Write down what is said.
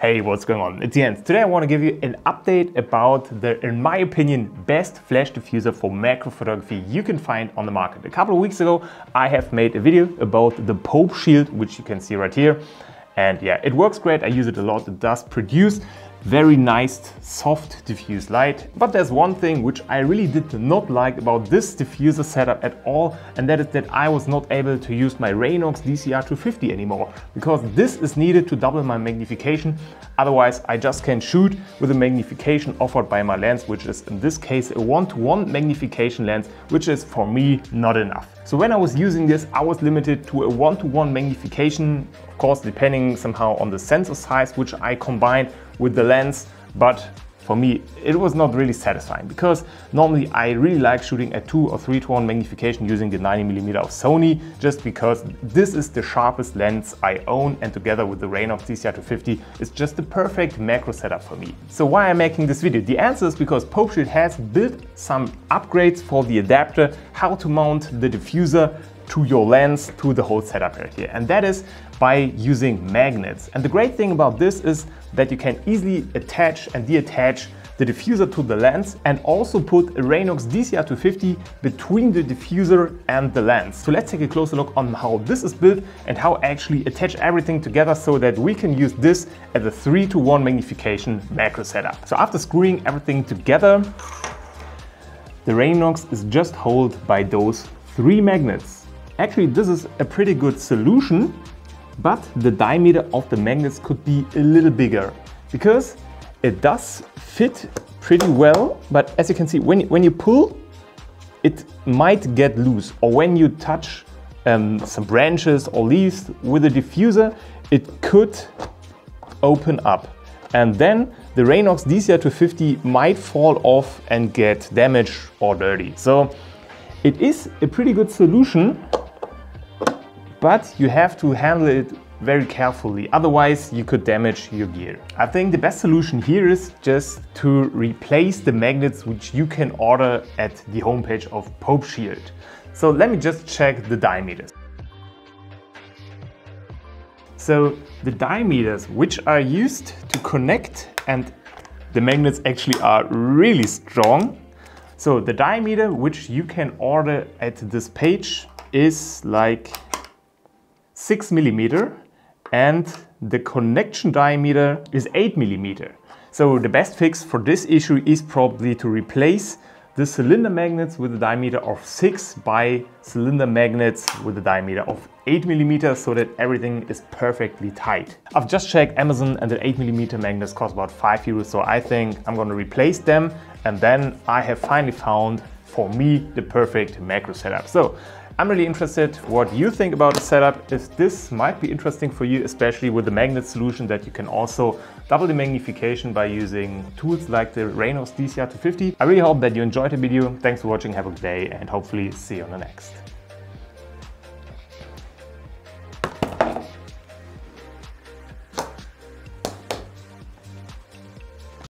Hey, what's going on? It's Jens. Today I want to give you an update about the, in my opinion, best flash diffuser for macro photography you can find on the market. A couple of weeks ago, I have made a video about the Pope Shield, which you can see right here. And yeah, it works great. I use it a lot. It does produce very nice soft diffuse light. But there's one thing which I really did not like about this diffuser setup at all and that is that I was not able to use my Raynox DCR250 anymore because this is needed to double my magnification otherwise I just can't shoot with the magnification offered by my lens which is in this case a one-to-one -one magnification lens which is for me not enough. So when I was using this I was limited to a one-to-one -one magnification of course depending somehow on the sensor size which I combined with the lens, but for me, it was not really satisfying because normally I really like shooting at 2 or 3 to 1 magnification using the 90mm of Sony just because this is the sharpest lens I own and together with the Raynox DCR250 is just the perfect macro setup for me. So why am I making this video? The answer is because PopeShield has built some upgrades for the adapter, how to mount the diffuser to your lens, to the whole setup right here. And that is by using magnets. And the great thing about this is that you can easily attach and deattach the diffuser to the lens and also put a Raynox DCR250 between the diffuser and the lens. So let's take a closer look on how this is built and how actually attach everything together so that we can use this as a 3 to 1 magnification macro setup. So after screwing everything together, the Raynox is just held by those three magnets. Actually, this is a pretty good solution, but the diameter of the magnets could be a little bigger because it does fit pretty well, but as you can see, when, when you pull, it might get loose. Or when you touch um, some branches or leaves with a diffuser, it could open up. And then the Raynox DCR250 might fall off and get damaged or dirty. So it is a pretty good solution, but you have to handle it very carefully, otherwise you could damage your gear. I think the best solution here is just to replace the magnets which you can order at the homepage of Pope Shield. So let me just check the diameters. So the diameters which are used to connect and the magnets actually are really strong. So the diameter which you can order at this page is like 6 millimeter and the connection diameter is 8 millimeter. So the best fix for this issue is probably to replace the cylinder magnets with a diameter of 6 by cylinder magnets with a diameter of 8 millimeters so that everything is perfectly tight. I've just checked Amazon and the 8 millimeter magnets cost about 5 euros so I think I'm gonna replace them and then I have finally found for me the perfect macro setup. So I'm really interested what you think about the setup, if this might be interesting for you, especially with the magnet solution that you can also double the magnification by using tools like the Raynox DCR250. I really hope that you enjoyed the video. Thanks for watching, have a good day and hopefully see you on the next.